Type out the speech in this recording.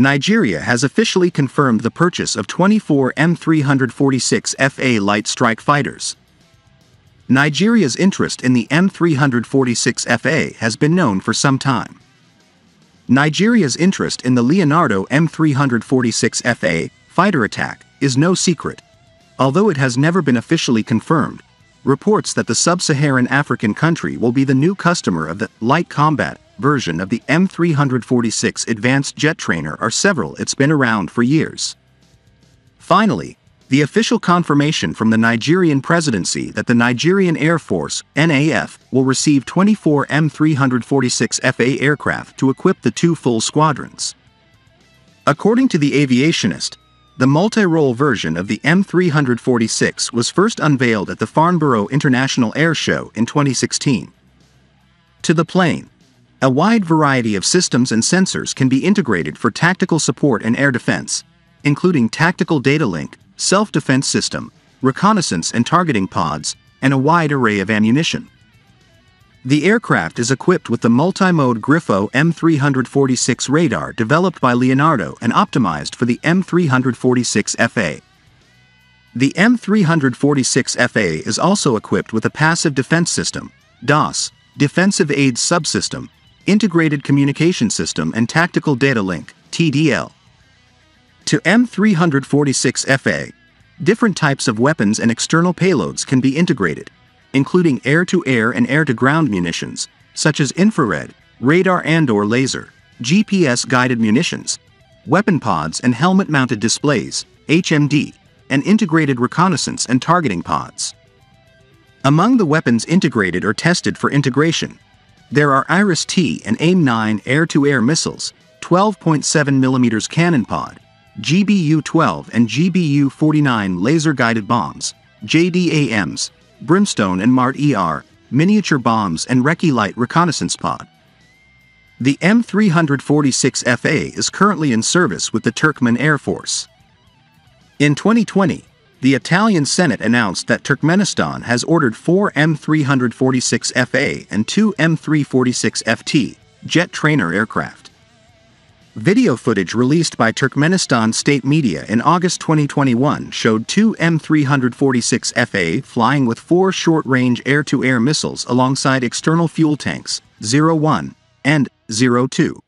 Nigeria has officially confirmed the purchase of 24 M346 FA light strike fighters. Nigeria's interest in the M346 FA has been known for some time. Nigeria's interest in the Leonardo M346 FA fighter attack is no secret. Although it has never been officially confirmed, reports that the sub-Saharan African country will be the new customer of the light combat version of the M346 advanced jet trainer are several it's been around for years. Finally, the official confirmation from the Nigerian presidency that the Nigerian Air Force, NAF, will receive 24 M346 FA aircraft to equip the two full squadrons. According to the aviationist, the multi-role version of the M346 was first unveiled at the Farnborough International Air Show in 2016. To the plane, a wide variety of systems and sensors can be integrated for tactical support and air defense, including tactical data link, self-defense system, reconnaissance and targeting pods, and a wide array of ammunition. The aircraft is equipped with the multi-mode Grifo M346 radar developed by Leonardo and optimized for the M346 FA. The M346 FA is also equipped with a passive defense system, DASS, Defensive Aids Subsystem, Integrated Communication System and Tactical Data Link, TDL. To M346FA, different types of weapons and external payloads can be integrated, including air-to-air and air-to-ground munitions, such as infrared, radar and or laser, GPS-guided munitions, weapon pods and helmet-mounted displays, HMD, and integrated reconnaissance and targeting pods. Among the weapons integrated or tested for integration, there are IRIS-T and AIM-9 air-to-air missiles, 12.7mm cannon pod, GBU-12 and GBU-49 laser-guided bombs, JDAMs, Brimstone and MART-ER, miniature bombs and RecceLite reconnaissance pod. The M346FA is currently in service with the Turkmen Air Force. In 2020, the Italian Senate announced that Turkmenistan has ordered four M346FA and two M346FT jet trainer aircraft. Video footage released by Turkmenistan state media in August 2021 showed two M346FA flying with four short-range air-to-air missiles alongside external fuel tanks, 01 and 02.